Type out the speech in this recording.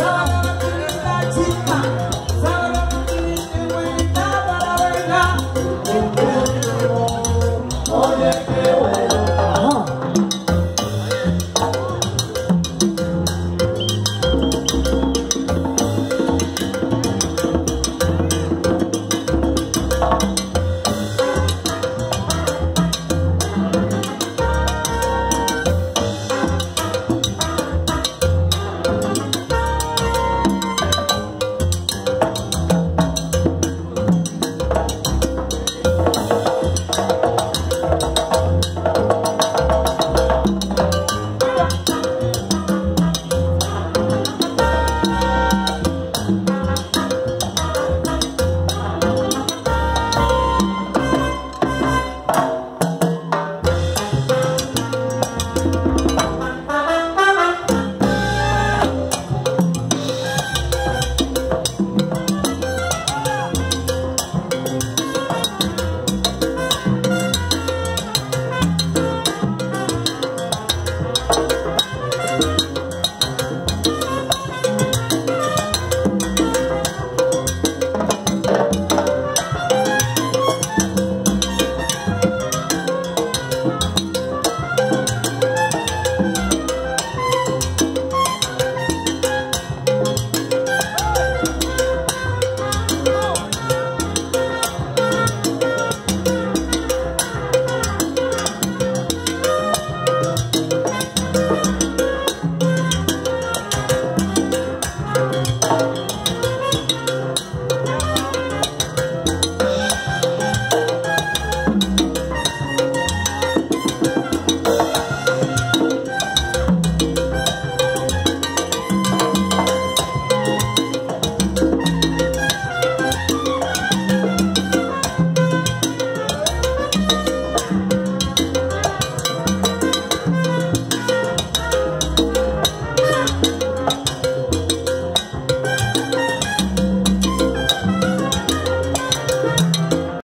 Stop!